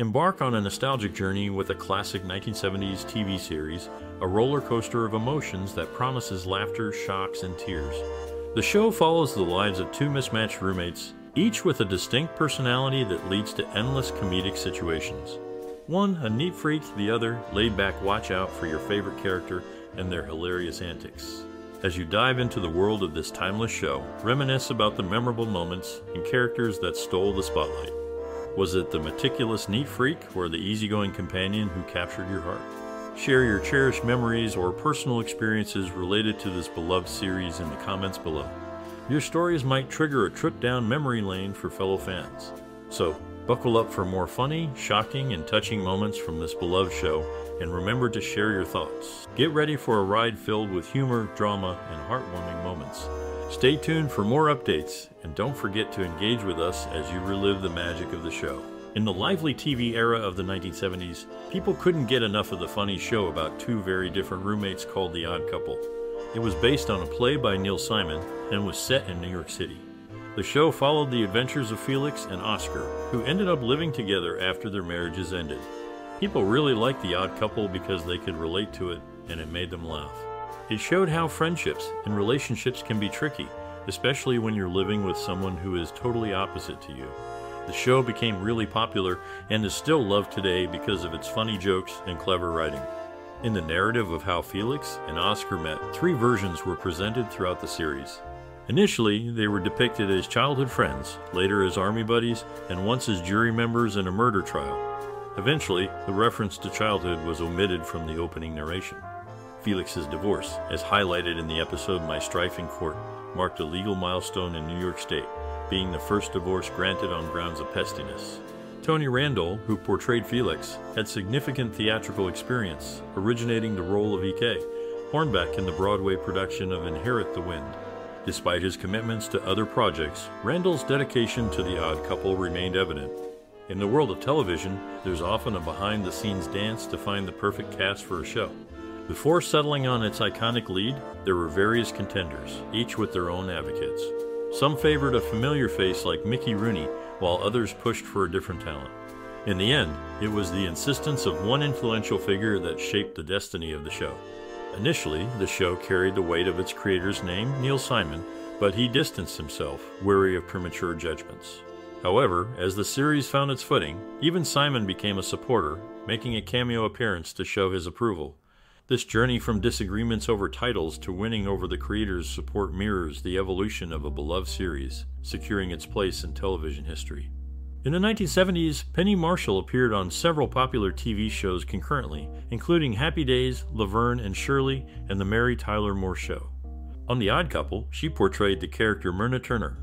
Embark on a nostalgic journey with a classic 1970s TV series, a roller coaster of emotions that promises laughter, shocks, and tears. The show follows the lives of two mismatched roommates, each with a distinct personality that leads to endless comedic situations. One a neat freak, the other laid back watch out for your favorite character and their hilarious antics. As you dive into the world of this timeless show, reminisce about the memorable moments and characters that stole the spotlight. Was it the meticulous neat freak or the easygoing companion who captured your heart? Share your cherished memories or personal experiences related to this beloved series in the comments below. Your stories might trigger a trip down memory lane for fellow fans. So, buckle up for more funny, shocking, and touching moments from this beloved show and remember to share your thoughts. Get ready for a ride filled with humor, drama, and heartwarming moments. Stay tuned for more updates, and don't forget to engage with us as you relive the magic of the show. In the lively TV era of the 1970s, people couldn't get enough of the funny show about two very different roommates called The Odd Couple. It was based on a play by Neil Simon and was set in New York City. The show followed the adventures of Felix and Oscar, who ended up living together after their marriages ended. People really liked The Odd Couple because they could relate to it and it made them laugh. It showed how friendships and relationships can be tricky, especially when you're living with someone who is totally opposite to you. The show became really popular and is still loved today because of its funny jokes and clever writing. In the narrative of how Felix and Oscar met, three versions were presented throughout the series. Initially, they were depicted as childhood friends, later as army buddies, and once as jury members in a murder trial. Eventually, the reference to childhood was omitted from the opening narration. Felix's divorce, as highlighted in the episode My Strife in Court, marked a legal milestone in New York State, being the first divorce granted on grounds of pestiness. Tony Randall, who portrayed Felix, had significant theatrical experience, originating the role of E.K. Hornbeck in the Broadway production of Inherit the Wind. Despite his commitments to other projects, Randall's dedication to the odd couple remained evident, in the world of television, there's often a behind the scenes dance to find the perfect cast for a show. Before settling on its iconic lead, there were various contenders, each with their own advocates. Some favored a familiar face like Mickey Rooney, while others pushed for a different talent. In the end, it was the insistence of one influential figure that shaped the destiny of the show. Initially, the show carried the weight of its creator's name, Neil Simon, but he distanced himself, wary of premature judgments. However, as the series found its footing, even Simon became a supporter, making a cameo appearance to show his approval. This journey from disagreements over titles to winning over the creator's support mirrors the evolution of a beloved series, securing its place in television history. In the 1970s, Penny Marshall appeared on several popular TV shows concurrently, including Happy Days, Laverne and Shirley, and The Mary Tyler Moore Show. On The Odd Couple, she portrayed the character Myrna Turner,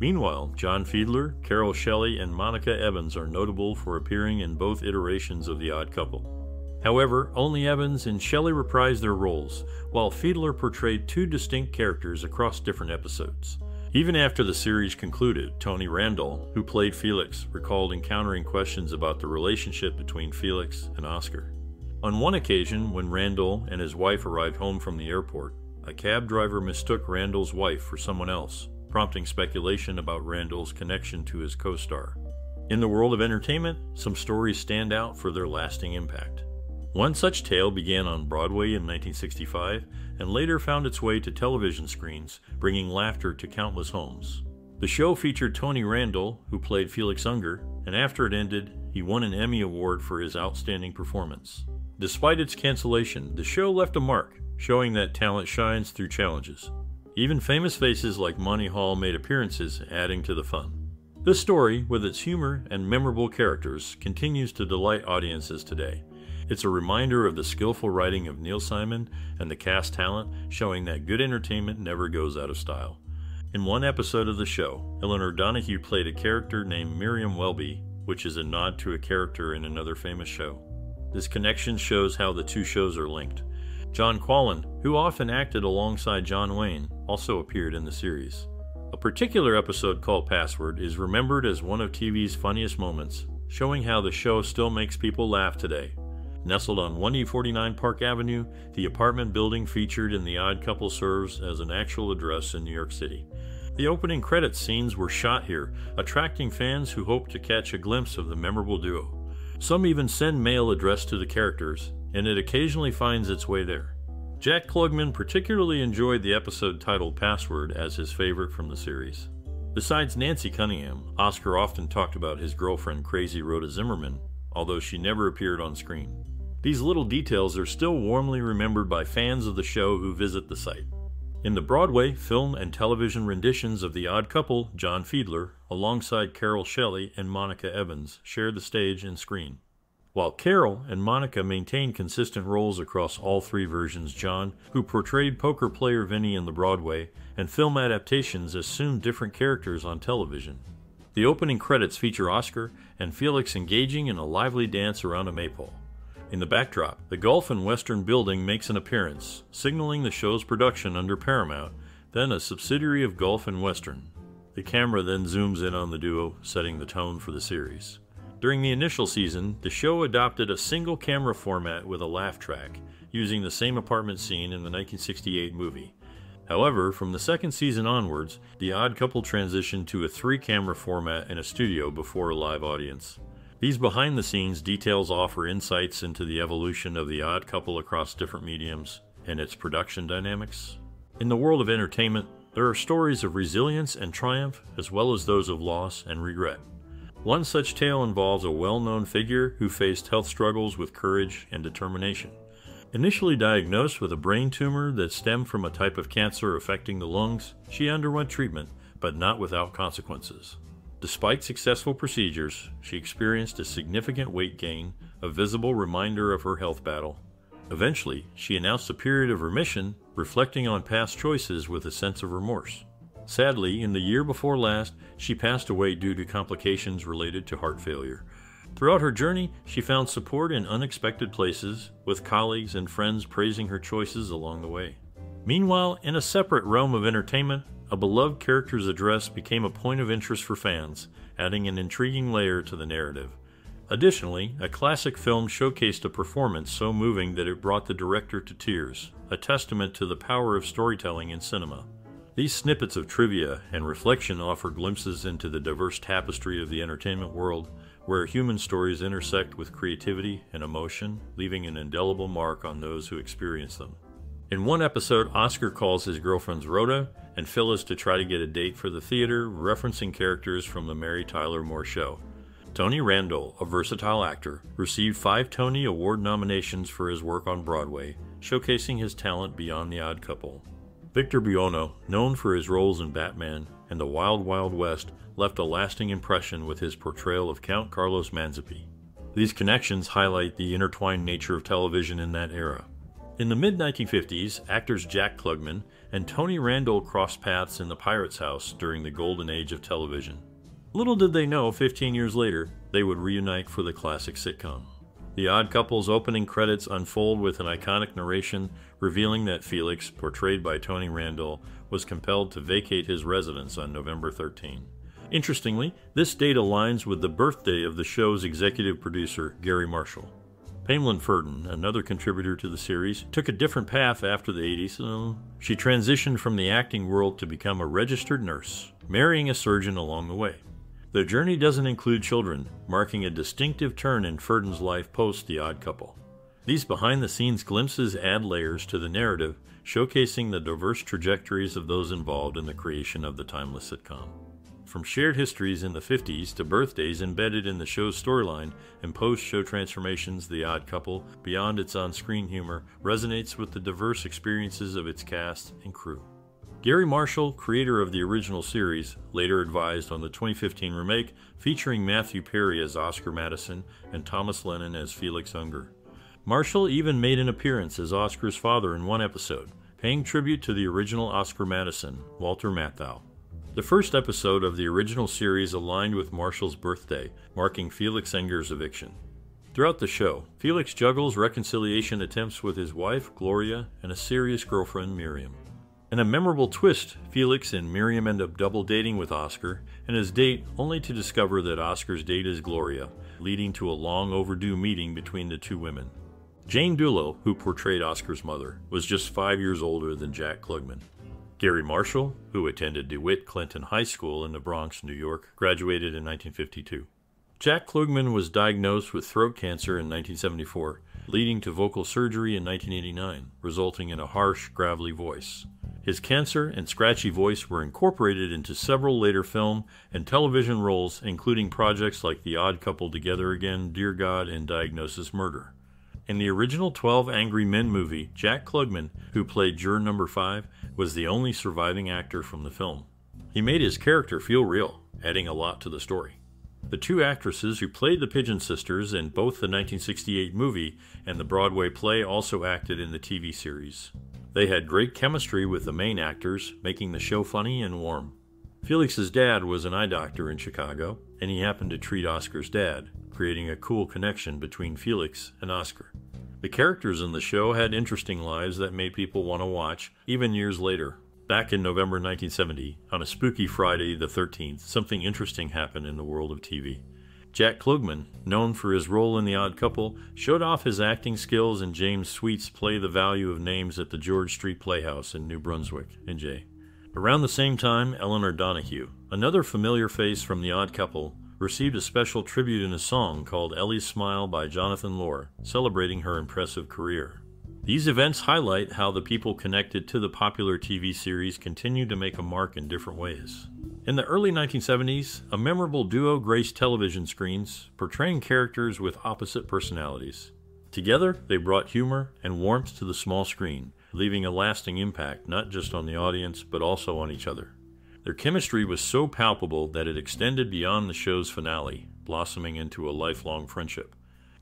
Meanwhile, John Fiedler, Carole Shelley, and Monica Evans are notable for appearing in both iterations of The Odd Couple. However, only Evans and Shelley reprised their roles, while Fiedler portrayed two distinct characters across different episodes. Even after the series concluded, Tony Randall, who played Felix, recalled encountering questions about the relationship between Felix and Oscar. On one occasion, when Randall and his wife arrived home from the airport, a cab driver mistook Randall's wife for someone else prompting speculation about Randall's connection to his co star. In the world of entertainment, some stories stand out for their lasting impact. One such tale began on Broadway in 1965 and later found its way to television screens, bringing laughter to countless homes. The show featured Tony Randall, who played Felix Unger, and after it ended, he won an Emmy Award for his outstanding performance. Despite its cancellation, the show left a mark, showing that talent shines through challenges. Even famous faces like Monty Hall made appearances, adding to the fun. This story, with its humor and memorable characters, continues to delight audiences today. It's a reminder of the skillful writing of Neil Simon and the cast talent, showing that good entertainment never goes out of style. In one episode of the show, Elinor Donahue played a character named Miriam Welby, which is a nod to a character in another famous show. This connection shows how the two shows are linked. John Qualen, who often acted alongside John Wayne, also appeared in the series. A particular episode called Password is remembered as one of TV's funniest moments, showing how the show still makes people laugh today. Nestled on 1E49 Park Avenue, the apartment building featured in The Odd Couple serves as an actual address in New York City. The opening credits scenes were shot here, attracting fans who hoped to catch a glimpse of the memorable duo. Some even send mail addressed to the characters, and it occasionally finds its way there. Jack Klugman particularly enjoyed the episode titled Password as his favorite from the series. Besides Nancy Cunningham, Oscar often talked about his girlfriend Crazy Rhoda Zimmerman, although she never appeared on screen. These little details are still warmly remembered by fans of the show who visit the site. In the Broadway, film, and television renditions of The Odd Couple, John Fiedler, alongside Carole Shelley and Monica Evans, shared the stage and screen. While Carole and Monica maintained consistent roles across all three versions, John, who portrayed poker player Vinnie in the Broadway, and film adaptations assumed different characters on television. The opening credits feature Oscar and Felix engaging in a lively dance around a maypole. In the backdrop, the Gulf and Western building makes an appearance, signaling the show's production under Paramount, then a subsidiary of Gulf and Western. The camera then zooms in on the duo, setting the tone for the series. During the initial season, the show adopted a single camera format with a laugh track, using the same apartment scene in the 1968 movie. However, from the second season onwards, The Odd Couple transitioned to a three camera format in a studio before a live audience. These behind the scenes details offer insights into the evolution of the odd couple across different mediums and its production dynamics. In the world of entertainment, there are stories of resilience and triumph, as well as those of loss and regret. One such tale involves a well known figure who faced health struggles with courage and determination. Initially diagnosed with a brain tumor that stemmed from a type of cancer affecting the lungs, she underwent treatment, but not without consequences. Despite successful procedures, she experienced a significant weight gain, a visible reminder of her health battle. Eventually, she announced a period of remission, reflecting on past choices with a sense of remorse. Sadly, in the year before last, she passed away due to complications related to heart failure. Throughout her journey, she found support in unexpected places, with colleagues and friends praising her choices along the way. Meanwhile, in a separate realm of entertainment, a beloved character's address became a point of interest for fans, adding an intriguing layer to the narrative. Additionally, a classic film showcased a performance so moving that it brought the director to tears, a testament to the power of storytelling in cinema. These snippets of trivia and reflection offer glimpses into the diverse tapestry of the entertainment world, where human stories intersect with creativity and emotion, leaving an indelible mark on those who experience them. In one episode, Oscar calls his girlfriends Rhoda and Phyllis to try to get a date for the theater, referencing characters from the Mary Tyler Moore Show. Tony Randall, a versatile actor, received five Tony Award nominations for his work on Broadway, showcasing his talent beyond the odd couple. Victor Buono, known for his roles in Batman and The Wild Wild West, left a lasting impression with his portrayal of Count Carlos Manzeppi. These connections highlight the intertwined nature of television in that era. In the mid 1950s, actors Jack Klugman and Tony Randall crossed paths in the Pirate's House during the golden age of television. Little did they know, 15 years later, they would reunite for the classic sitcom. The Odd Couple's opening credits unfold with an iconic narration revealing that Felix, portrayed by Tony Randall, was compelled to vacate his residence on November 13. Interestingly, this date aligns with the birthday of the show's executive producer, Garry Marshall. Pamela Ferdin, another contributor to the series, took a different path after the 80s. So she transitioned from the acting world to become a registered nurse, marrying a surgeon along the way. The journey doesn't include children, marking a distinctive turn in Ferdin's life post The Odd Couple. These behind the scenes glimpses add layers to the narrative, showcasing the diverse trajectories of those involved in the creation of the timeless sitcom. From shared histories in the 50s to birthdays embedded in the show's storyline and post show transformations, The Odd Couple, beyond its on screen humor, resonates with the diverse experiences of its cast and crew. Garry Marshall, creator of the original series, later advised on the 2015 remake featuring Matthew Perry as Oscar Madison and Thomas Lennon as Felix Unger. Marshall even made an appearance as Oscar's father in one episode, paying tribute to the original Oscar Madison, Walter Matthau. The first episode of the original series aligned with Marshall's birthday, marking Felix Unger's eviction. Throughout the show, Felix juggles reconciliation attempts with his wife, Gloria, and a serious girlfriend, Miriam. In a memorable twist, Felix and Miriam end up double dating with Oscar and his date only to discover that Oscar's date is Gloria, leading to a long overdue meeting between the two women. Jane Dulo, who portrayed Oscar's mother, was just five years older than Jack Klugman. Garry Marshall, who attended DeWitt Clinton High School in the Bronx, New York, graduated in 1952. Jack Klugman was diagnosed with throat cancer in 1974, leading to vocal surgery in 1989, resulting in a harsh, gravelly voice. His cancer and scratchy voice were incorporated into several later film and television roles, including projects like The Odd Couple Together Again, Dear God, and Diagnosis Murder. In the original 12 Angry Men movie, Jack Klugman, who played juror number 5, was the only surviving actor from the film. He made his character feel real, adding a lot to the story. The two actresses who played the Pigeon Sisters in both the 1968 movie and the Broadway play also acted in the TV series. They had great chemistry with the main actors, making the show funny and warm. Felix's dad was an eye doctor in Chicago, and he happened to treat Oscar's dad, creating a cool connection between Felix and Oscar. The characters in the show had interesting lives that made people want to watch, even years later. Back in November 1970, on a spooky Friday the 13th, something interesting happened in the world of TV. Jack Klugman, known for his role in The Odd Couple, showed off his acting skills in James Sweet's Play the Value of Names at the George Street Playhouse in New Brunswick, NJ. Around the same time, Elinor Donahue, another familiar face from The Odd Couple, received a special tribute in a song called Ellie's Smile by Jonathan Lohr, celebrating her impressive career. These events highlight how the people connected to the popular TV series continue to make a mark in different ways. In the early 1970s, a memorable duo graced television screens, portraying characters with opposite personalities. Together, they brought humor and warmth to the small screen, leaving a lasting impact not just on the audience but also on each other. Their chemistry was so palpable that it extended beyond the show's finale, blossoming into a lifelong friendship.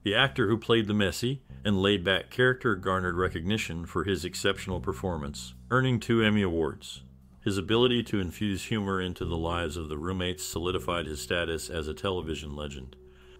The actor who played the messy and laid back character garnered recognition for his exceptional performance, earning two Emmy Awards. His ability to infuse humor into the lives of the roommates solidified his status as a television legend.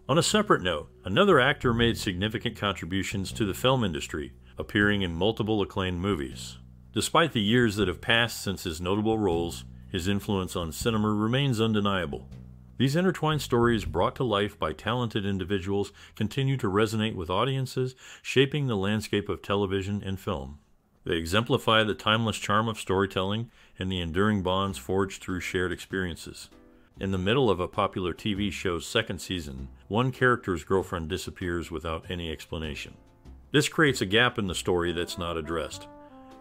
On a separate note, another actor made significant contributions to the film industry, appearing in multiple acclaimed movies. Despite the years that have passed since his notable roles, his influence on cinema remains undeniable. These intertwined stories brought to life by talented individuals continue to resonate with audiences, shaping the landscape of television and film. They exemplify the timeless charm of storytelling and the enduring bonds forged through shared experiences. In the middle of a popular TV show's second season, one character's girlfriend disappears without any explanation. This creates a gap in the story that's not addressed.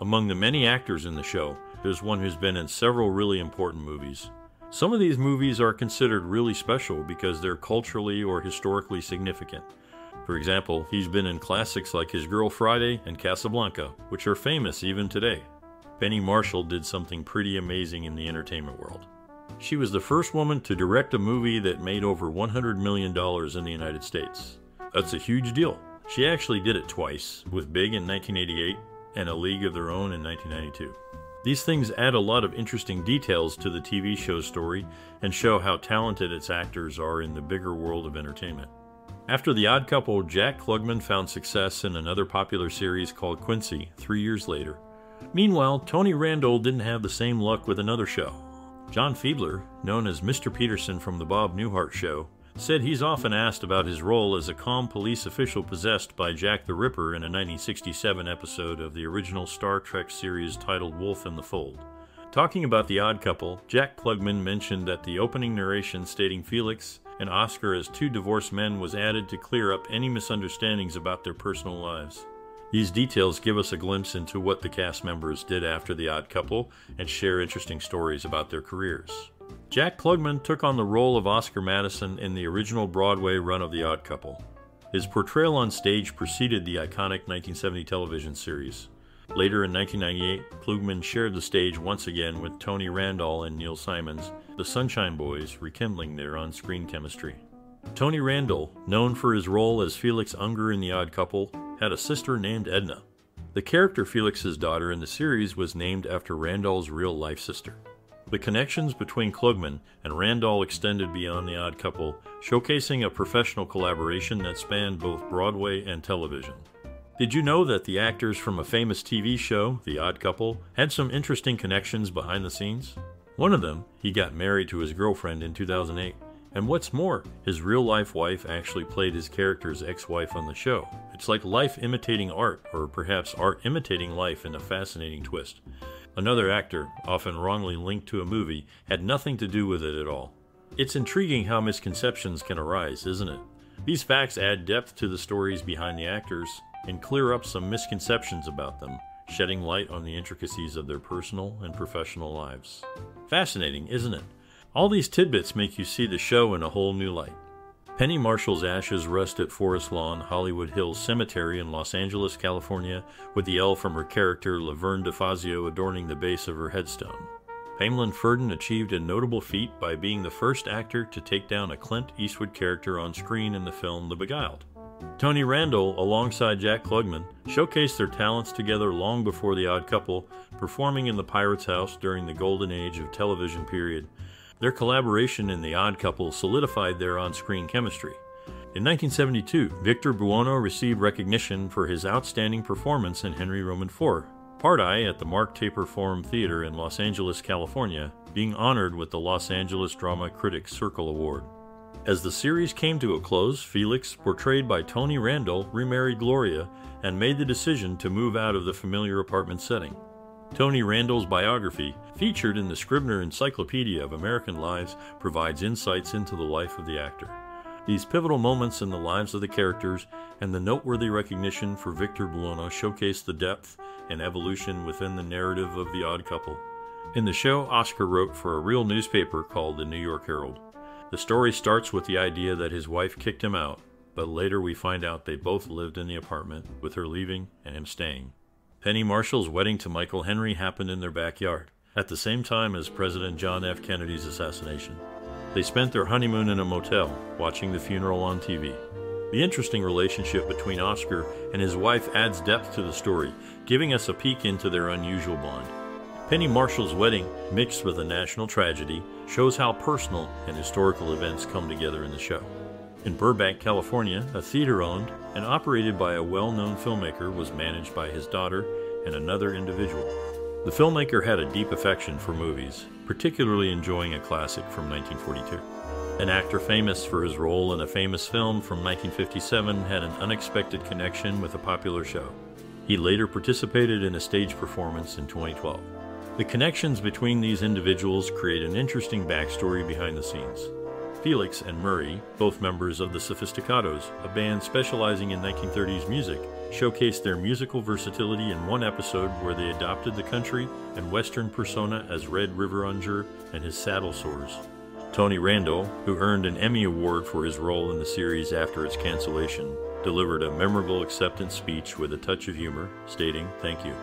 Among the many actors in the show, there's one who's been in several really important movies. Some of these movies are considered really special because they're culturally or historically significant. For example, he's been in classics like His Girl Friday and Casablanca, which are famous even today. Penny Marshall did something pretty amazing in the entertainment world. She was the first woman to direct a movie that made over $100 million in the United States. That's a huge deal. She actually did it twice, with Big in 1988 and A League of Their Own in 1992. These things add a lot of interesting details to the TV show's story and show how talented its actors are in the bigger world of entertainment. After The Odd Couple, Jack Klugman found success in another popular series called Quincy three years later. Meanwhile, Tony Randall didn't have the same luck with another show. John Fiedler, known as Mr. Peterson from The Bob Newhart Show, said he's often asked about his role as a calm police official possessed by Jack the Ripper in a 1967 episode of the original Star Trek series titled Wolf in the Fold. Talking about the odd couple, Jack Klugman mentioned that the opening narration stating Felix and Oscar as two divorced men was added to clear up any misunderstandings about their personal lives. These details give us a glimpse into what the cast members did after The Odd Couple and share interesting stories about their careers. Jack Klugman took on the role of Oscar Madison in the original Broadway run of The Odd Couple. His portrayal on stage preceded the iconic 1970 television series. Later in 1998, Klugman shared the stage once again with Tony Randall and Neil Simons, the Sunshine Boys rekindling their on screen chemistry. Tony Randall, known for his role as Felix Unger in The Odd Couple, had a sister named Edna. The character Felix's daughter in the series was named after Randall's real life sister. The connections between Klugman and Randall extended beyond The Odd Couple, showcasing a professional collaboration that spanned both Broadway and television. Did you know that the actors from a famous TV show, The Odd Couple, had some interesting connections behind the scenes? One of them, he got married to his girlfriend in 2008. And what's more, his real life wife actually played his character's ex wife on the show. It's like life imitating art, or perhaps art imitating life in a fascinating twist. Another actor, often wrongly linked to a movie, had nothing to do with it at all. It's intriguing how misconceptions can arise, isn't it? These facts add depth to the stories behind the actors and clear up some misconceptions about them, shedding light on the intricacies of their personal and professional lives. Fascinating, isn't it? All these tidbits make you see the show in a whole new light. Penny Marshall's ashes rest at Forest Lawn Hollywood Hills Cemetery in Los Angeles, California, with the L from her character Laverne DeFazio adorning the base of her headstone. Pamela Ferdin achieved a notable feat by being the first actor to take down a Clint Eastwood character on screen in the film The Beguiled. Tony Randall, alongside Jack Klugman, showcased their talents together long before The Odd Couple, performing in the Pirate's House during the golden age of television period their collaboration in The Odd Couple solidified their on screen chemistry. In 1972, Victor Buono received recognition for his outstanding performance in Henry Roman IV, Pardai at the Mark Taper Forum Theater in Los Angeles, California, being honored with the Los Angeles Drama Critics Circle Award. As the series came to a close, Felix, portrayed by Tony Randall, remarried Gloria and made the decision to move out of the familiar apartment setting. Tony Randall's biography, featured in the Scribner Encyclopedia of American Lives, provides insights into the life of the actor. These pivotal moments in the lives of the characters and the noteworthy recognition for Victor Buono showcase the depth and evolution within the narrative of The Odd Couple. In the show, Oscar wrote for a real newspaper called the New York Herald. The story starts with the idea that his wife kicked him out, but later we find out they both lived in the apartment, with her leaving and him staying. Penny Marshall's wedding to Michael Henry happened in their backyard, at the same time as President John F. Kennedy's assassination. They spent their honeymoon in a motel, watching the funeral on TV. The interesting relationship between Oscar and his wife adds depth to the story, giving us a peek into their unusual bond. Penny Marshall's wedding, mixed with a national tragedy, shows how personal and historical events come together in the show. In Burbank, California, a theater owned and operated by a well known filmmaker was managed by his daughter and another individual. The filmmaker had a deep affection for movies, particularly enjoying a classic from 1942. An actor famous for his role in a famous film from 1957 had an unexpected connection with a popular show. He later participated in a stage performance in 2012. The connections between these individuals create an interesting backstory behind the scenes. Felix and Murray, both members of the Sophisticados, a band specializing in 1930s music, showcased their musical versatility in one episode where they adopted the country and western persona as Red Ryveringer and his saddle sores. Tony Randall, who earned an Emmy Award for his role in the series after its cancellation, delivered a memorable acceptance speech with a touch of humor, stating, Thank you.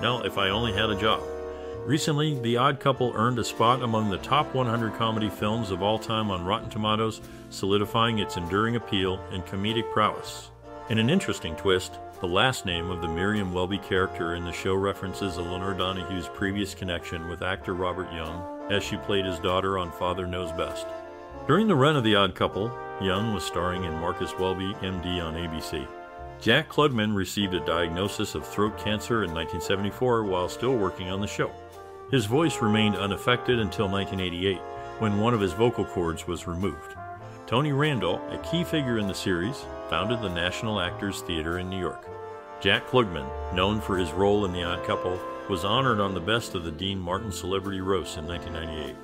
Now, if I only had a job. Recently, The Odd Couple earned a spot among the top 100 comedy films of all time on Rotten Tomatoes, solidifying its enduring appeal and comedic prowess. In an interesting twist, the last name of the Miriam Welby character in the show references Elinor Donahue's previous connection with actor Robert Young, as she played his daughter on Father Knows Best. During the run of The Odd Couple, Young was starring in Marcus Welby, MD, on ABC. Jack Klugman received a diagnosis of throat cancer in 1974 while still working on the show. His voice remained unaffected until 1988, when one of his vocal cords was removed. Tony Randall, a key figure in the series, founded the National Actors Theater in New York. Jack Klugman, known for his role in The Odd Couple, was honored on the best of the Dean Martin Celebrity Roast in 1998.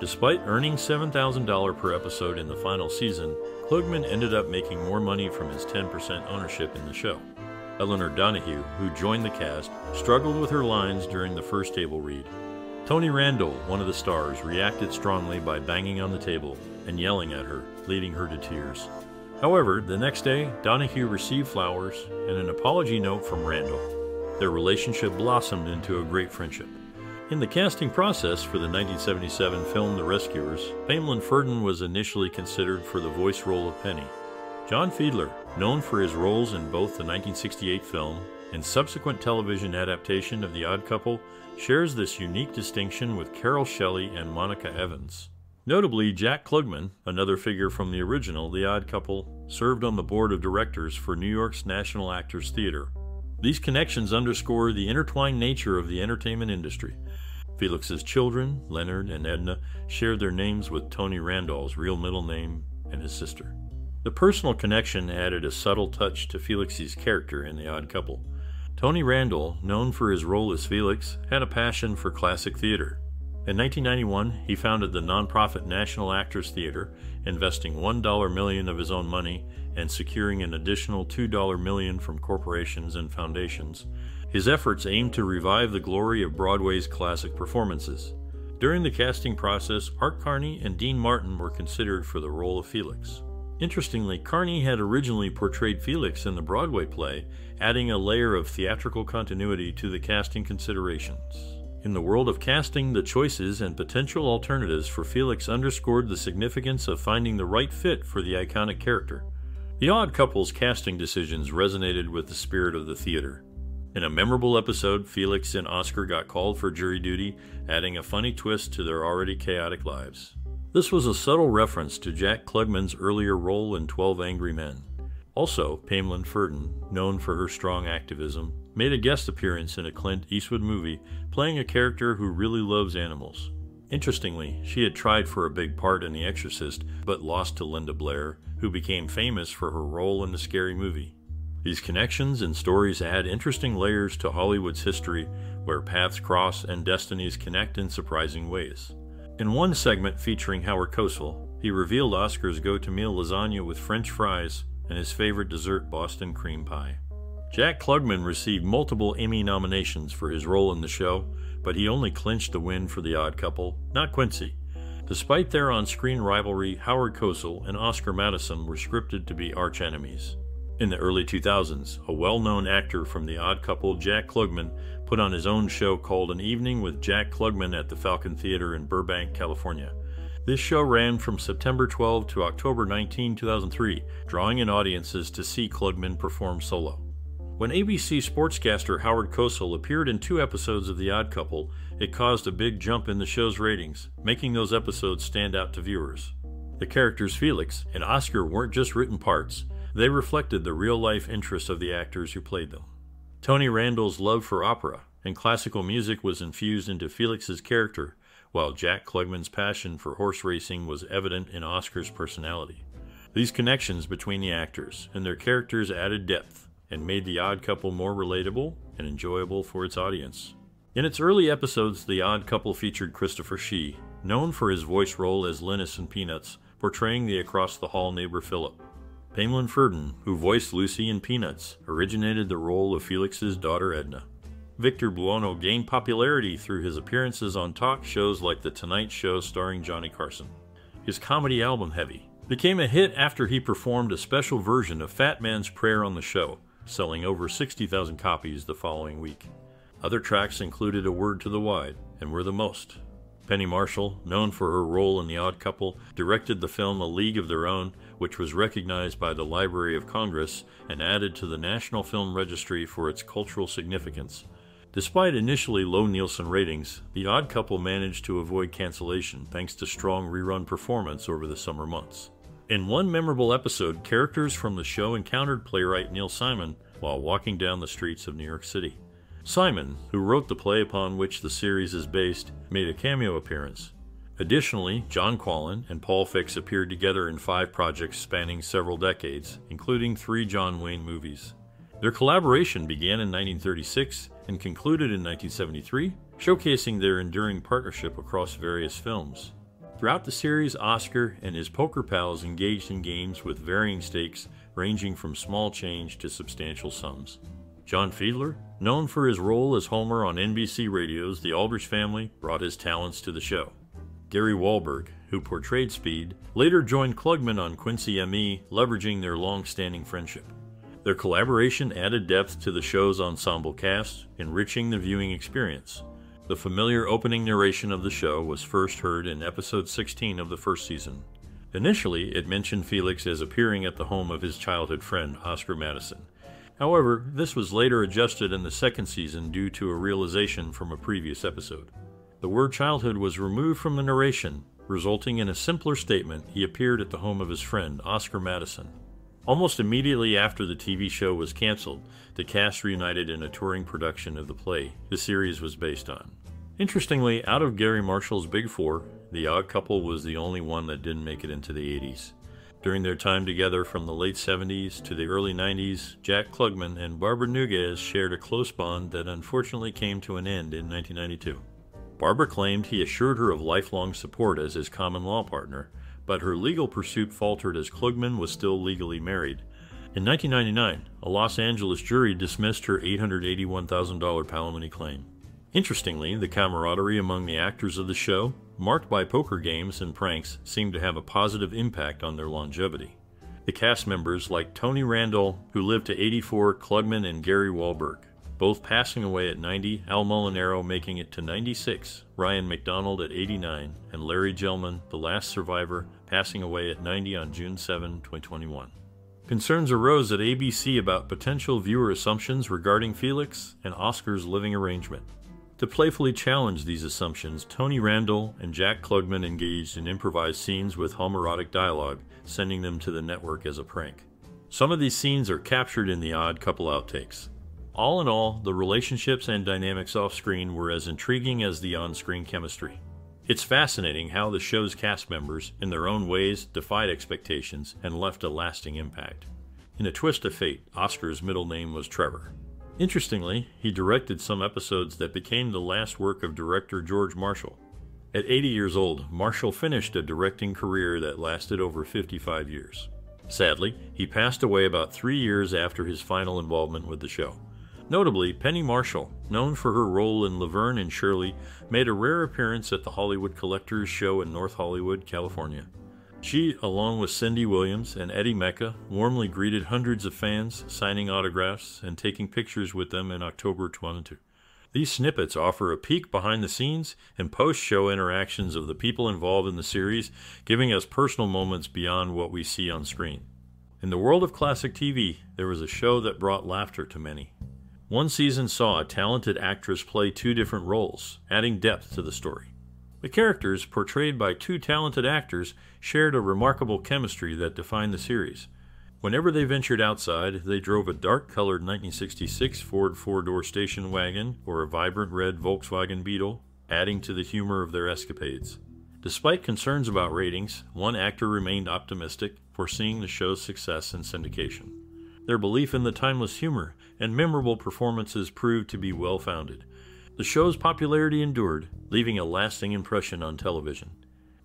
Despite earning $7,000 per episode in the final season, Klugman ended up making more money from his 10% ownership in the show. Elinor Donahue, who joined the cast, struggled with her lines during the first table read. Tony Randall, one of the stars, reacted strongly by banging on the table and yelling at her, leading her to tears. However, the next day, Donahue received flowers and an apology note from Randall. Their relationship blossomed into a great friendship. In the casting process for the 1977 film The Rescuers, Pamela Ferdin was initially considered for the voice role of Penny. John Fiedler, known for his roles in both the 1968 film and subsequent television adaptation of The Odd Couple, shares this unique distinction with Carole Shelley and Monica Evans. Notably, Jack Klugman, another figure from the original The Odd Couple, served on the board of directors for New York's National Actors Theater. These connections underscore the intertwined nature of the entertainment industry. Felix's children, Leonard and Edna, shared their names with Tony Randall's real middle name and his sister. The personal connection added a subtle touch to Felix's character in The Odd Couple. Tony Randall, known for his role as Felix, had a passion for classic theater. In 1991, he founded the nonprofit National Actors Theater, investing 1 million of his own money and securing an additional $2 million from corporations and foundations. His efforts aimed to revive the glory of Broadway's classic performances. During the casting process, Art Carney and Dean Martin were considered for the role of Felix. Interestingly, Carney had originally portrayed Felix in the Broadway play, adding a layer of theatrical continuity to the casting considerations. In the world of casting, the choices and potential alternatives for Felix underscored the significance of finding the right fit for the iconic character. The Odd Couple's casting decisions resonated with the spirit of the theater. In a memorable episode, Felix and Oscar got called for jury duty, adding a funny twist to their already chaotic lives. This was a subtle reference to Jack Klugman's earlier role in 12 Angry Men. Also, Pamelyn Ferdin, known for her strong activism, made a guest appearance in a Clint Eastwood movie playing a character who really loves animals. Interestingly, she had tried for a big part in The Exorcist, but lost to Linda Blair, who became famous for her role in the scary movie. These connections and stories add interesting layers to Hollywood's history, where paths cross and destinies connect in surprising ways. In one segment featuring Howard Cosell, he revealed Oscar's go to meal lasagna with French fries and his favorite dessert, Boston cream pie. Jack Klugman received multiple Emmy nominations for his role in the show, but he only clinched the win for The Odd Couple, not Quincy. Despite their on screen rivalry, Howard Cosell and Oscar Madison were scripted to be archenemies. In the early 2000s, a well known actor from The Odd Couple, Jack Klugman, put on his own show called An Evening with Jack Klugman at the Falcon Theater in Burbank, California. This show ran from September 12 to October 19, 2003, drawing in audiences to see Klugman perform solo. When ABC sportscaster Howard Cosell appeared in two episodes of The Odd Couple, it caused a big jump in the show's ratings, making those episodes stand out to viewers. The characters Felix and Oscar weren't just written parts, they reflected the real life interests of the actors who played them. Tony Randall's love for opera and classical music was infused into Felix's character, while Jack Klugman's passion for horse racing was evident in Oscar's personality. These connections between the actors and their characters added depth and made The Odd Couple more relatable and enjoyable for its audience. In its early episodes, The Odd Couple featured Christopher Shea, known for his voice role as Linus in Peanuts, portraying the across the hall neighbor Philip. Pamelyn Ferdin, who voiced Lucy in Peanuts, originated the role of Felix's daughter Edna. Victor Buono gained popularity through his appearances on talk shows like The Tonight Show starring Johnny Carson. His comedy album Heavy became a hit after he performed a special version of Fat Man's Prayer on the show, selling over 60,000 copies the following week. Other tracks included A Word to the Wide and We're the Most. Penny Marshall, known for her role in The Odd Couple, directed the film A League of Their Own which was recognized by the Library of Congress and added to the National Film Registry for its cultural significance. Despite initially low Nielsen ratings, The Odd Couple managed to avoid cancellation thanks to strong rerun performance over the summer months. In one memorable episode, characters from the show encountered playwright Neil Simon while walking down the streets of New York City. Simon, who wrote the play upon which the series is based, made a cameo appearance, Additionally, John Qualen and Paul Fix appeared together in five projects spanning several decades, including three John Wayne movies. Their collaboration began in 1936 and concluded in 1973, showcasing their enduring partnership across various films. Throughout the series, Oscar and his poker pals engaged in games with varying stakes ranging from small change to substantial sums. John Fiedler, known for his role as Homer on NBC Radio's The Aldrich Family, brought his talents to the show. Garry Walberg, who portrayed Speed, later joined Klugman on Quincy M.E., leveraging their long standing friendship. Their collaboration added depth to the show's ensemble cast, enriching the viewing experience. The familiar opening narration of the show was first heard in episode 16 of the first season. Initially, it mentioned Felix as appearing at the home of his childhood friend, Oscar Madison. However, this was later adjusted in the second season due to a realization from a previous episode. The word childhood was removed from the narration, resulting in a simpler statement he appeared at the home of his friend, Oscar Madison. Almost immediately after the TV show was canceled, the cast reunited in a touring production of the play the series was based on. Interestingly, out of Garry Marshall's Big Four, The Odd Couple was the only one that didn't make it into the 80s. During their time together from the late 70s to the early 90s, Jack Klugman and Barbara Nunez shared a close bond that unfortunately came to an end in 1992. Barbara claimed he assured her of lifelong support as his common law partner, but her legal pursuit faltered as Klugman was still legally married. In 1999, a Los Angeles jury dismissed her $881,000 palimony claim. Interestingly, the camaraderie among the actors of the show, marked by poker games and pranks, seemed to have a positive impact on their longevity. The cast members, like Tony Randall, who lived to 84, Klugman, and Garry Walberg, both passing away at 90, Al Molinaro making it to 96, Ryan MacDonald at 89, and Larry Gelman, the last survivor, passing away at 90 on June 7, 2021. Concerns arose at ABC about potential viewer assumptions regarding Felix and Oscar's living arrangement. To playfully challenge these assumptions, Tony Randall and Jack Klugman engaged in improvised scenes with homoerotic dialogue, sending them to the network as a prank. Some of these scenes are captured in the odd couple outtakes. All in all, the relationships and dynamics off screen were as intriguing as the on screen chemistry. It's fascinating how the show's cast members, in their own ways, defied expectations and left a lasting impact. In a twist of fate, Oscar's middle name was Trevor. Interestingly, he directed some episodes that became the last work of director George Marshall. At 80 years old, Marshall finished a directing career that lasted over 55 years. Sadly, he passed away about three years after his final involvement with the show. Notably, Penny Marshall, known for her role in Laverne and Shirley, made a rare appearance at the Hollywood Collectors Show in North Hollywood, California. She, along with Cindy Williams and Eddie Mekka, warmly greeted hundreds of fans, signing autographs and taking pictures with them in October 22. These snippets offer a peek behind the scenes and post show interactions of the people involved in the series, giving us personal moments beyond what we see on screen. In the world of classic TV, there was a show that brought laughter to many. One season saw a talented actress play two different roles, adding depth to the story. The characters, portrayed by two talented actors, shared a remarkable chemistry that defined the series. Whenever they ventured outside, they drove a dark colored 1966 Ford four door station wagon or a vibrant red Volkswagen Beetle, adding to the humor of their escapades. Despite concerns about ratings, one actor remained optimistic, foreseeing the show's success in syndication. Their belief in the timeless humor and memorable performances proved to be well founded. The show's popularity endured, leaving a lasting impression on television.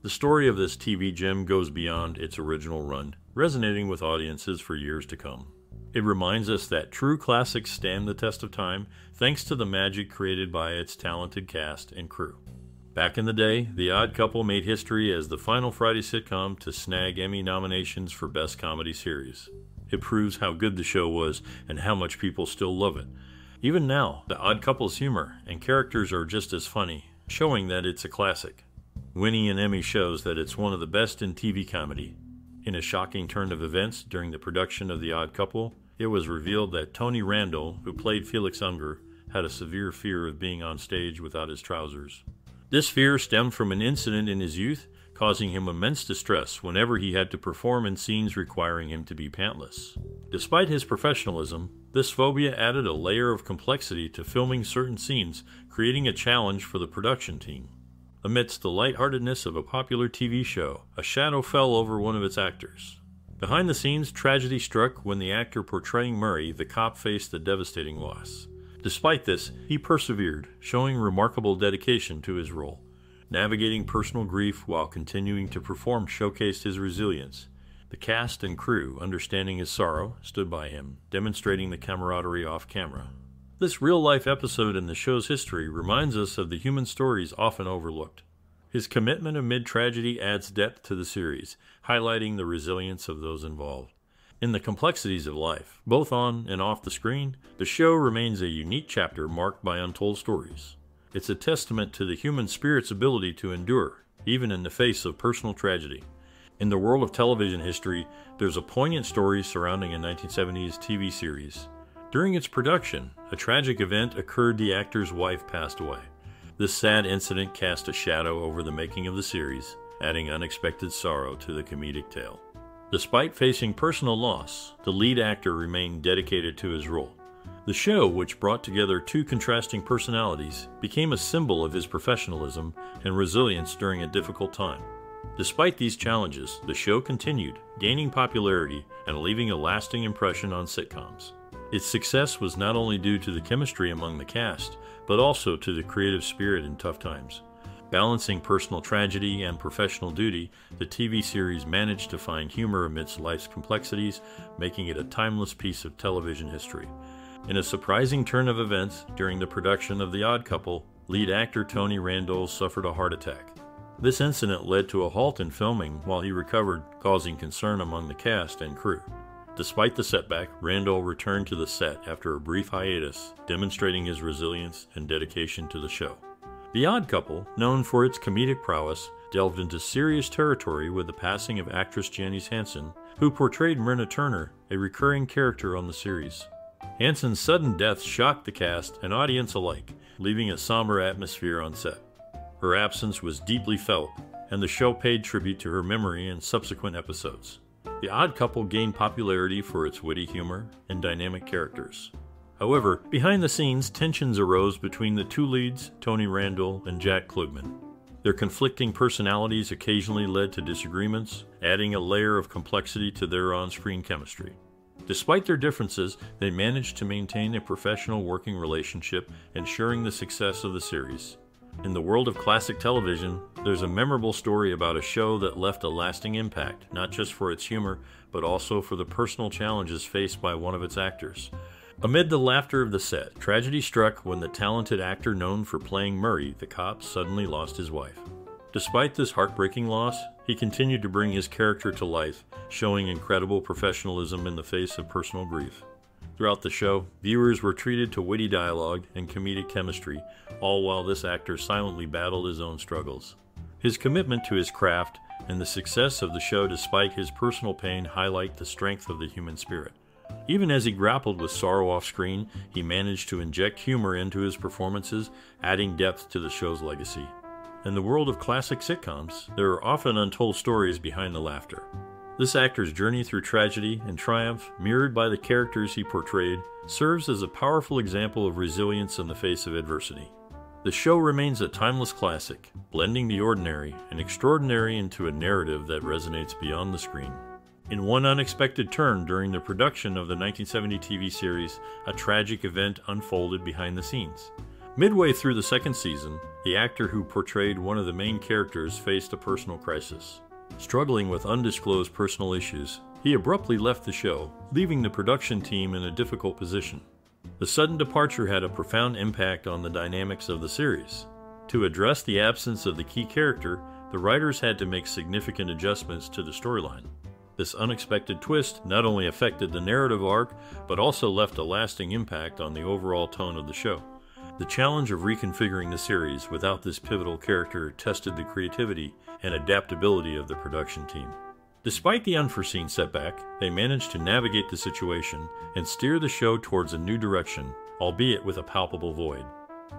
The story of this TV gem goes beyond its original run, resonating with audiences for years to come. It reminds us that true classics stand the test of time thanks to the magic created by its talented cast and crew. Back in the day, The Odd Couple made history as the final Friday sitcom to snag Emmy nominations for Best Comedy Series. It proves how good the show was and how much people still love it. Even now, The Odd Couple's humor and characters are just as funny, showing that it's a classic. Winnie and Emmy shows that it's one of the best in TV comedy. In a shocking turn of events during the production of The Odd Couple, it was revealed that Tony Randall, who played Felix Unger, had a severe fear of being on stage without his trousers. This fear stemmed from an incident in his youth causing him immense distress whenever he had to perform in scenes requiring him to be pantless. Despite his professionalism, this phobia added a layer of complexity to filming certain scenes, creating a challenge for the production team. Amidst the lightheartedness of a popular TV show, a shadow fell over one of its actors. Behind the scenes, tragedy struck when the actor portraying Murray, the cop, faced a devastating loss. Despite this, he persevered, showing remarkable dedication to his role. Navigating personal grief while continuing to perform showcased his resilience. The cast and crew, understanding his sorrow, stood by him, demonstrating the camaraderie off camera. This real life episode in the show's history reminds us of the human stories often overlooked. His commitment amid tragedy adds depth to the series, highlighting the resilience of those involved. In the complexities of life, both on and off the screen, the show remains a unique chapter marked by untold stories. It's a testament to the human spirit's ability to endure, even in the face of personal tragedy. In the world of television history, there's a poignant story surrounding a 1970s TV series. During its production, a tragic event occurred the actor's wife passed away. This sad incident cast a shadow over the making of the series, adding unexpected sorrow to the comedic tale. Despite facing personal loss, the lead actor remained dedicated to his role. The show, which brought together two contrasting personalities, became a symbol of his professionalism and resilience during a difficult time. Despite these challenges, the show continued, gaining popularity and leaving a lasting impression on sitcoms. Its success was not only due to the chemistry among the cast, but also to the creative spirit in tough times. Balancing personal tragedy and professional duty, the TV series managed to find humor amidst life's complexities, making it a timeless piece of television history. In a surprising turn of events, during the production of The Odd Couple, lead actor Tony Randall suffered a heart attack. This incident led to a halt in filming while he recovered, causing concern among the cast and crew. Despite the setback, Randall returned to the set after a brief hiatus, demonstrating his resilience and dedication to the show. The Odd Couple, known for its comedic prowess, delved into serious territory with the passing of actress Janis Hansen, who portrayed Myrna Turner, a recurring character on the series. Hansen's sudden death shocked the cast and audience alike, leaving a somber atmosphere on set. Her absence was deeply felt, and the show paid tribute to her memory in subsequent episodes. The Odd Couple gained popularity for its witty humor and dynamic characters. However, behind the scenes, tensions arose between the two leads, Tony Randall and Jack Klugman. Their conflicting personalities occasionally led to disagreements, adding a layer of complexity to their on screen chemistry. Despite their differences, they managed to maintain a professional working relationship, ensuring the success of the series. In the world of classic television, there's a memorable story about a show that left a lasting impact, not just for its humor, but also for the personal challenges faced by one of its actors. Amid the laughter of the set, tragedy struck when the talented actor known for playing Murray, the cop, suddenly lost his wife. Despite this heartbreaking loss, he continued to bring his character to life, showing incredible professionalism in the face of personal grief. Throughout the show, viewers were treated to witty dialogue and comedic chemistry, all while this actor silently battled his own struggles. His commitment to his craft and the success of the show despite his personal pain highlight the strength of the human spirit. Even as he grappled with sorrow off screen, he managed to inject humor into his performances, adding depth to the show's legacy. In the world of classic sitcoms, there are often untold stories behind the laughter. This actor's journey through tragedy and triumph, mirrored by the characters he portrayed, serves as a powerful example of resilience in the face of adversity. The show remains a timeless classic, blending the ordinary and extraordinary into a narrative that resonates beyond the screen. In one unexpected turn during the production of the 1970 TV series, a tragic event unfolded behind the scenes. Midway through the second season, the actor who portrayed one of the main characters faced a personal crisis. Struggling with undisclosed personal issues, he abruptly left the show, leaving the production team in a difficult position. The sudden departure had a profound impact on the dynamics of the series. To address the absence of the key character, the writers had to make significant adjustments to the storyline. This unexpected twist not only affected the narrative arc, but also left a lasting impact on the overall tone of the show. The challenge of reconfiguring the series without this pivotal character tested the creativity and adaptability of the production team. Despite the unforeseen setback, they managed to navigate the situation and steer the show towards a new direction, albeit with a palpable void.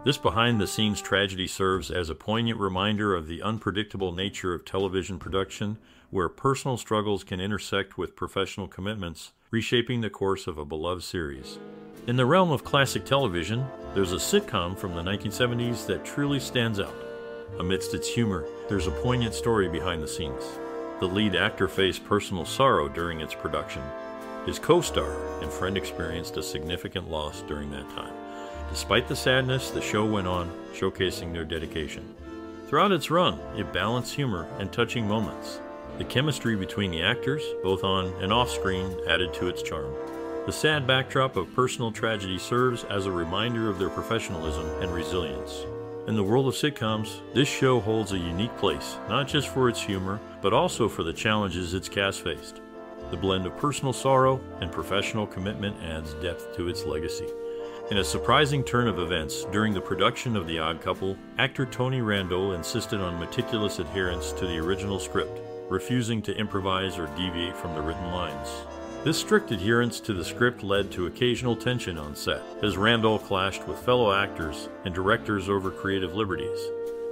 This behind the scenes tragedy serves as a poignant reminder of the unpredictable nature of television production where personal struggles can intersect with professional commitments, reshaping the course of a beloved series. In the realm of classic television, there's a sitcom from the 1970s that truly stands out. Amidst its humor, there's a poignant story behind the scenes. The lead actor faced personal sorrow during its production. His co star and friend experienced a significant loss during that time. Despite the sadness, the show went on, showcasing their dedication. Throughout its run, it balanced humor and touching moments, the chemistry between the actors, both on and off screen, added to its charm. The sad backdrop of personal tragedy serves as a reminder of their professionalism and resilience. In the world of sitcoms, this show holds a unique place, not just for its humor, but also for the challenges its cast faced. The blend of personal sorrow and professional commitment adds depth to its legacy. In a surprising turn of events, during the production of The Odd Couple, actor Tony Randall insisted on meticulous adherence to the original script refusing to improvise or deviate from the written lines. This strict adherence to the script led to occasional tension on set, as Randall clashed with fellow actors and directors over creative liberties.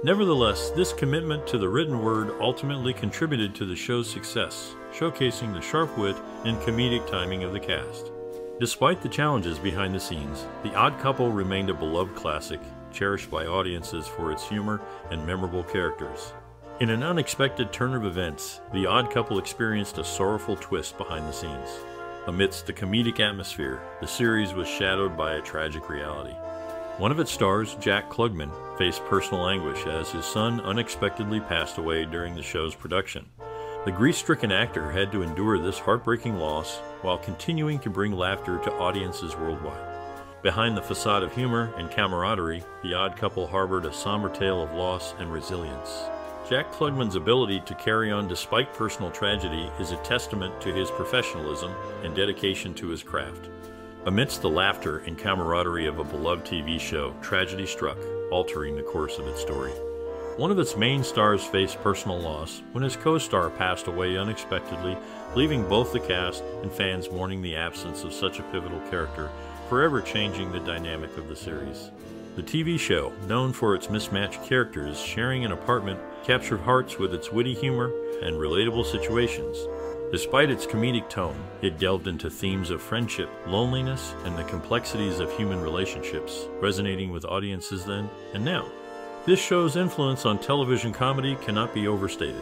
Nevertheless, this commitment to the written word ultimately contributed to the show's success, showcasing the sharp wit and comedic timing of the cast. Despite the challenges behind the scenes, The Odd Couple remained a beloved classic, cherished by audiences for its humor and memorable characters. In an unexpected turn of events, the odd couple experienced a sorrowful twist behind the scenes. Amidst the comedic atmosphere, the series was shadowed by a tragic reality. One of its stars, Jack Klugman, faced personal anguish as his son unexpectedly passed away during the show's production. The grief stricken actor had to endure this heartbreaking loss while continuing to bring laughter to audiences worldwide. Behind the facade of humor and camaraderie, the odd couple harbored a somber tale of loss and resilience. Jack Klugman's ability to carry on despite personal tragedy is a testament to his professionalism and dedication to his craft. Amidst the laughter and camaraderie of a beloved TV show, tragedy struck, altering the course of its story. One of its main stars faced personal loss when his co star passed away unexpectedly, leaving both the cast and fans mourning the absence of such a pivotal character forever changing the dynamic of the series. The TV show, known for its mismatched characters sharing an apartment, captured hearts with its witty humor and relatable situations. Despite its comedic tone, it delved into themes of friendship, loneliness, and the complexities of human relationships, resonating with audiences then and now. This show's influence on television comedy cannot be overstated.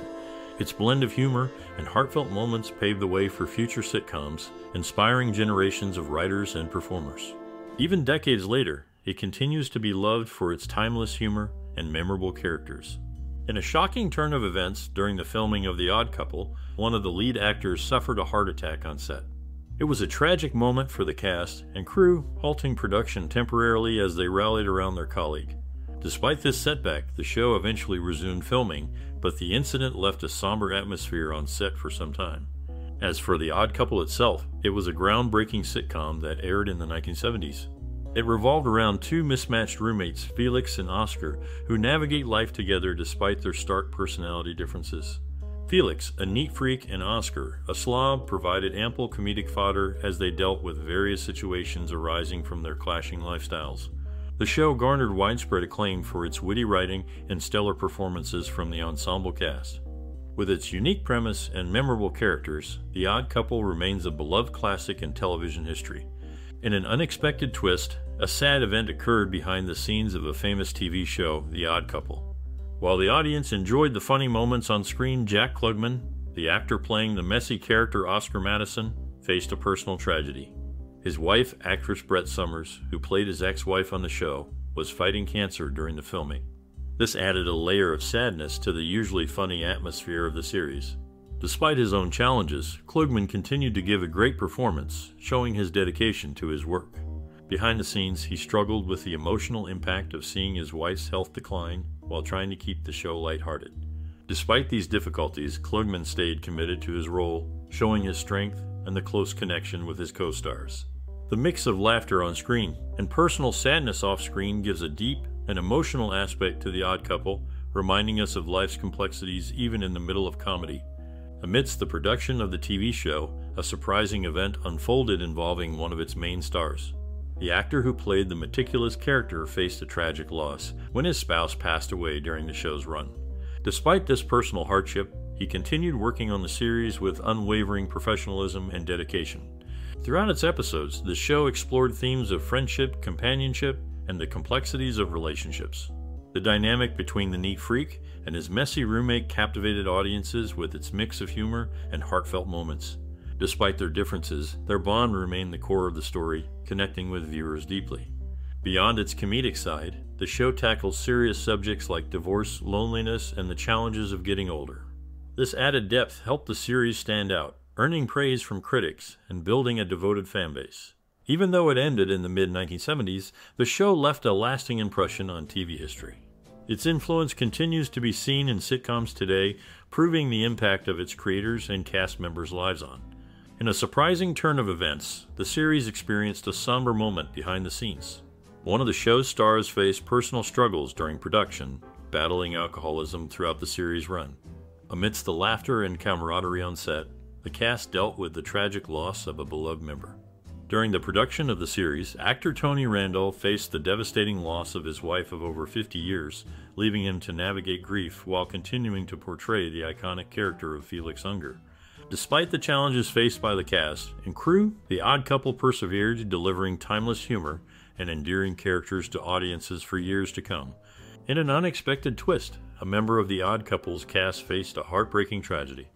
Its blend of humor and heartfelt moments paved the way for future sitcoms, inspiring generations of writers and performers. Even decades later, it continues to be loved for its timeless humor and memorable characters. In a shocking turn of events during the filming of The Odd Couple, one of the lead actors suffered a heart attack on set. It was a tragic moment for the cast and crew, halting production temporarily as they rallied around their colleague. Despite this setback, the show eventually resumed filming, but the incident left a somber atmosphere on set for some time. As for The Odd Couple itself, it was a groundbreaking sitcom that aired in the 1970s. It revolved around two mismatched roommates, Felix and Oscar, who navigate life together despite their stark personality differences. Felix, a neat freak, and Oscar, a slob, provided ample comedic fodder as they dealt with various situations arising from their clashing lifestyles. The show garnered widespread acclaim for its witty writing and stellar performances from the ensemble cast. With its unique premise and memorable characters, The Odd Couple remains a beloved classic in television history. In an unexpected twist, a sad event occurred behind the scenes of a famous TV show, The Odd Couple. While the audience enjoyed the funny moments on screen, Jack Klugman, the actor playing the messy character Oscar Madison, faced a personal tragedy. His wife, actress Brett Somers, who played his ex wife on the show, was fighting cancer during the filming. This added a layer of sadness to the usually funny atmosphere of the series. Despite his own challenges, Klugman continued to give a great performance, showing his dedication to his work. Behind the scenes, he struggled with the emotional impact of seeing his wife's health decline while trying to keep the show lighthearted. Despite these difficulties, Klugman stayed committed to his role, showing his strength and the close connection with his co stars. The mix of laughter on screen and personal sadness off screen gives a deep and emotional aspect to The Odd Couple, reminding us of life's complexities even in the middle of comedy. Amidst the production of the TV show, a surprising event unfolded involving one of its main stars. The actor who played the meticulous character faced a tragic loss when his spouse passed away during the show's run. Despite this personal hardship, he continued working on the series with unwavering professionalism and dedication. Throughout its episodes, the show explored themes of friendship, companionship, and the complexities of relationships. The dynamic between the neat freak and his messy roommate captivated audiences with its mix of humor and heartfelt moments. Despite their differences, their bond remained the core of the story, connecting with viewers deeply. Beyond its comedic side, the show tackles serious subjects like divorce, loneliness, and the challenges of getting older. This added depth helped the series stand out, earning praise from critics and building a devoted fanbase. Even though it ended in the mid 1970s, the show left a lasting impression on TV history. Its influence continues to be seen in sitcoms today, proving the impact of its creators and cast members' lives on. In a surprising turn of events, the series experienced a somber moment behind the scenes. One of the show's stars faced personal struggles during production, battling alcoholism throughout the series' run. Amidst the laughter and camaraderie on set, the cast dealt with the tragic loss of a beloved member. During the production of the series, actor Tony Randall faced the devastating loss of his wife of over 50 years, leaving him to navigate grief while continuing to portray the iconic character of Felix Unger. Despite the challenges faced by the cast and crew, the odd couple persevered, delivering timeless humor and endearing characters to audiences for years to come. In an unexpected twist, a member of the Odd Couple's cast faced a heartbreaking tragedy.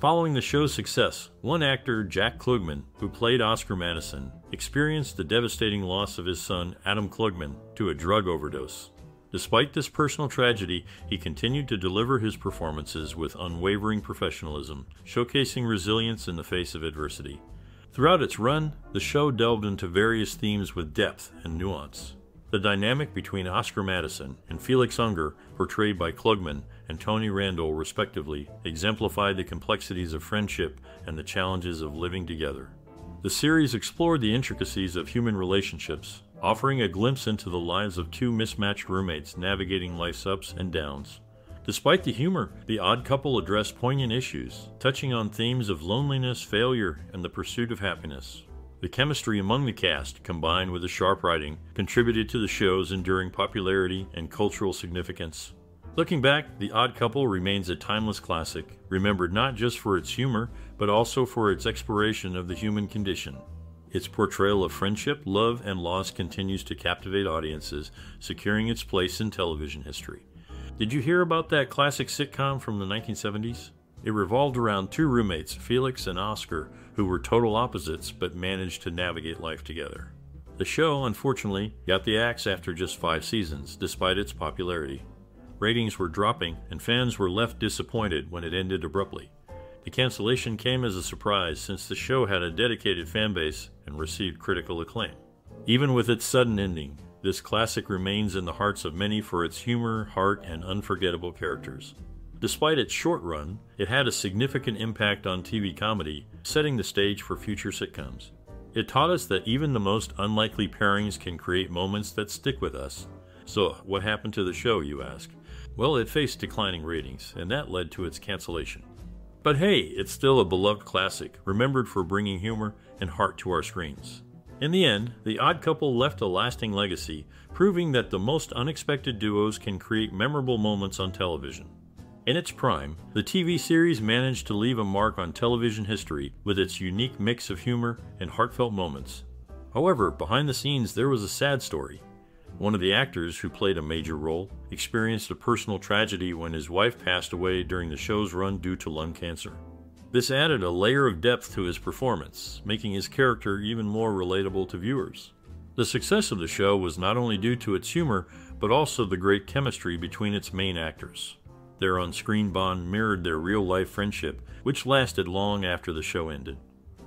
Following the show's success, one actor, Jack Klugman, who played Oscar Madison, experienced the devastating loss of his son, Adam Klugman, to a drug overdose. Despite this personal tragedy, he continued to deliver his performances with unwavering professionalism, showcasing resilience in the face of adversity. Throughout its run, the show delved into various themes with depth and nuance. The dynamic between Oscar Madison and Felix Unger, portrayed by Klugman and Tony Randall respectively, exemplified the complexities of friendship and the challenges of living together. The series explored the intricacies of human relationships, offering a glimpse into the lives of two mismatched roommates navigating life's ups and downs. Despite the humor, The Odd Couple addressed poignant issues, touching on themes of loneliness, failure, and the pursuit of happiness. The chemistry among the cast, combined with the sharp writing, contributed to the show's enduring popularity and cultural significance. Looking back, The Odd Couple remains a timeless classic, remembered not just for its humor, but also for its exploration of the human condition. Its portrayal of friendship, love, and loss continues to captivate audiences, securing its place in television history. Did you hear about that classic sitcom from the 1970s? It revolved around two roommates, Felix and Oscar, who were total opposites but managed to navigate life together. The show, unfortunately, got the axe after just five seasons, despite its popularity. Ratings were dropping, and fans were left disappointed when it ended abruptly. The cancellation came as a surprise since the show had a dedicated fanbase and received critical acclaim. Even with its sudden ending, this classic remains in the hearts of many for its humor, heart, and unforgettable characters. Despite its short run, it had a significant impact on TV comedy, setting the stage for future sitcoms. It taught us that even the most unlikely pairings can create moments that stick with us. So, what happened to the show, you ask? Well, it faced declining ratings, and that led to its cancellation. But hey, it's still a beloved classic, remembered for bringing humor and heart to our screens. In the end, The Odd Couple left a lasting legacy, proving that the most unexpected duos can create memorable moments on television. In its prime, the TV series managed to leave a mark on television history with its unique mix of humor and heartfelt moments. However, behind the scenes, there was a sad story. One of the actors who played a major role experienced a personal tragedy when his wife passed away during the show's run due to lung cancer. This added a layer of depth to his performance, making his character even more relatable to viewers. The success of the show was not only due to its humor, but also the great chemistry between its main actors. Their on screen bond mirrored their real life friendship, which lasted long after the show ended.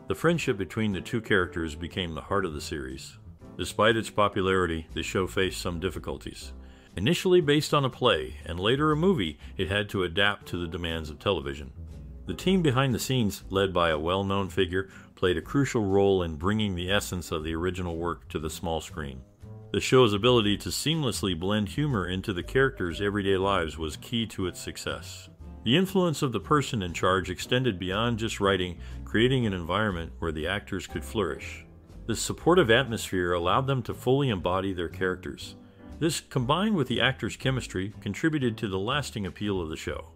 The friendship between the two characters became the heart of the series, Despite its popularity, the show faced some difficulties. Initially based on a play and later a movie, it had to adapt to the demands of television. The team behind the scenes, led by a well known figure, played a crucial role in bringing the essence of the original work to the small screen. The show's ability to seamlessly blend humor into the characters' everyday lives was key to its success. The influence of the person in charge extended beyond just writing, creating an environment where the actors could flourish. This supportive atmosphere allowed them to fully embody their characters. This, combined with the actors' chemistry, contributed to the lasting appeal of the show.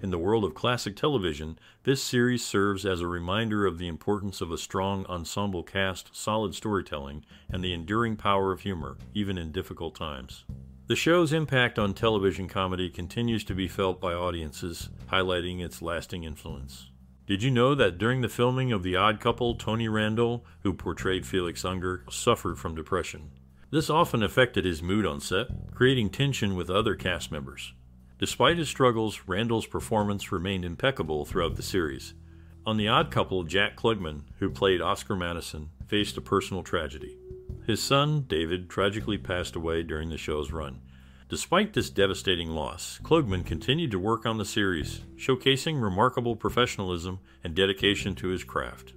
In the world of classic television, this series serves as a reminder of the importance of a strong ensemble cast, solid storytelling, and the enduring power of humor, even in difficult times. The show's impact on television comedy continues to be felt by audiences, highlighting its lasting influence. Did you know that during the filming of The Odd Couple, Tony Randall, who portrayed Felix Unger, suffered from depression? This often affected his mood on set, creating tension with other cast members. Despite his struggles, Randall's performance remained impeccable throughout the series. On The Odd Couple, Jack Klugman, who played Oscar Madison, faced a personal tragedy. His son, David, tragically passed away during the show's run. Despite this devastating loss, Klugman continued to work on the series, showcasing remarkable professionalism and dedication to his craft.